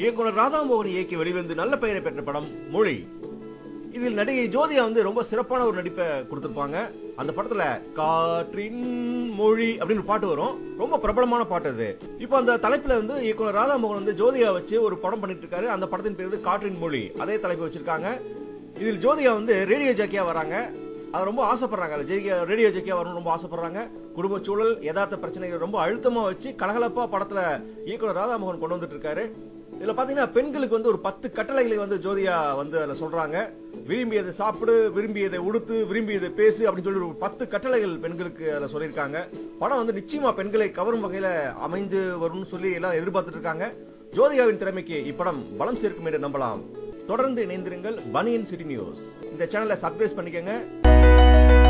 இயக்குனர் ராதாமோகன் இயக்கி வெளிவந்து நல்ல பெயரை பெற்ற படம் மொழி. இதில் நடிகை ஜோதியா வந்து ரொம்ப சிறப்பான ஒரு நடிப்பை கொடுத்திருப்பாங்க. அந்த படத்துல காற்றின் மொழி அப்படின்னு ஒரு பாட்டு வரும். ரொம்ப பிரபலமான பாட்டு அது. இப்போ அந்த தலைப்புல வந்து இயக்குனர் ராதாமோகன் வந்து ஜோதியா வச்சு ஒரு படம் பண்ணிட்டு இருக்காரு அந்த படத்தின் பேர் வந்து காற்றின் மொழி அதே தலைப்பு வச்சிருக்காங்க. இதில் ஜோதியா வந்து ரேடியோ ஜாக்கியா வராங்க. அது ரொம்ப ஆசைப்படுறாங்க. அது ஜெயிக்க ரேடியோ ஜெயிக்கா வரணும் ரொம்ப ஆசைப்படுறாங்க. குடும்ப சூழல் யதார்த்த பிரச்சனைகள் ரொம்ப அழுத்தமா வச்சு கலகலப்பா படத்துல இயக்குனர் ராதாமோகன் கொண்டு வந்துட்டு இருக்காரு. இதுல பாத்தீங்கன்னா பெண்களுக்கு வந்து ஒரு பத்து கட்டளைகளை வந்து ஜோதியா வந்து அதுல சொல்றாங்க. விரும்பியதை சாப்பிடு விரும்பியதை உடுத்து விரும்பியதை பேசு அப்படின்னு சொல்லி ஒரு பத்து கட்டளைகள் பெண்களுக்கு அதில் சொல்லியிருக்காங்க. படம் வந்து நிச்சயமா பெண்களை கவரும் வகையில அமைந்து வரும்னு சொல்லி எல்லாம் எதிர்பார்த்துட்டு இருக்காங்க. ஜோதிகாவின் திறமைக்கு இப்படம் பலம் சேர்க்கும் என்று நம்பலாம். தொடர்ந்து இணைந்திருங்கள் பனியன் சிட்டி நியூஸ். இந்த சேனலை சப்ஸ்கிரைப் பண்ணிக்கங்க. Bye.